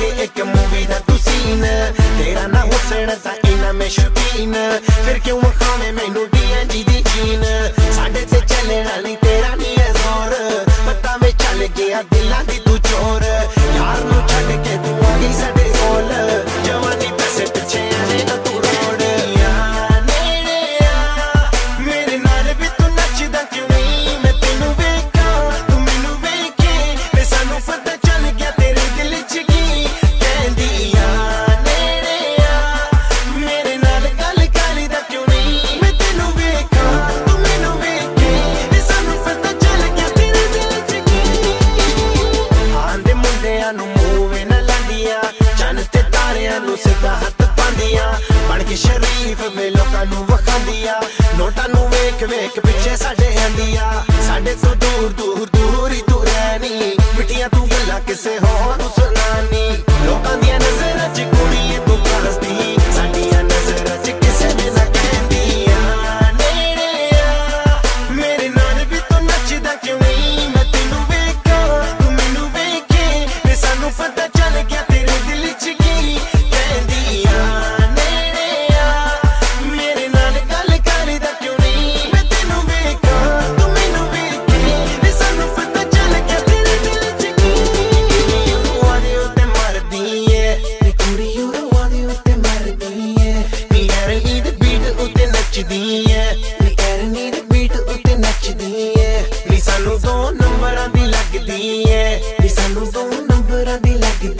ਕੇ ਇੱਕ ਮੂਵੀ ਦਾ ਤੂੰ ਸੀਨ ਤੇਰਾ ਨਾ ਹੁਸਨ, ਤਾਂ ਇਨਾ ਮੈਂ ਸ਼ੌਕੀਨ ਫਿਰ ਕਿਉਂ ਖਾਣੇ ਮੈਨੂੰ ਡੀਐਨਜੀ ਦੀ ਜੀਨ ਜਾਂਦੀਆਂ ਬਣ ਕੇ ਸ਼ਰੀਫ ਵੇ ਲੋਕਾਂ ਨੂੰ ਵਖਾਂਦੀਆਂ। ਨੋਟਾਂ ਨੂੰ ਵੇਖ ਵੇਖ ਪਿੱਛੇ ਸਾਡੇ ਆਂਦੀਆਂ ਸਾਡੇ ਤੋਂ ਦੂਰ ਦੂਰ ਦੂਰ ਹੀ ਤੂੰ ਰਹਿਣੀ ਮਿੱਟੀਆਂ ਤੂੰ ਗੱਲਾਂ ਕਿਸੇ ਹੋਰ Saludo una, pero la que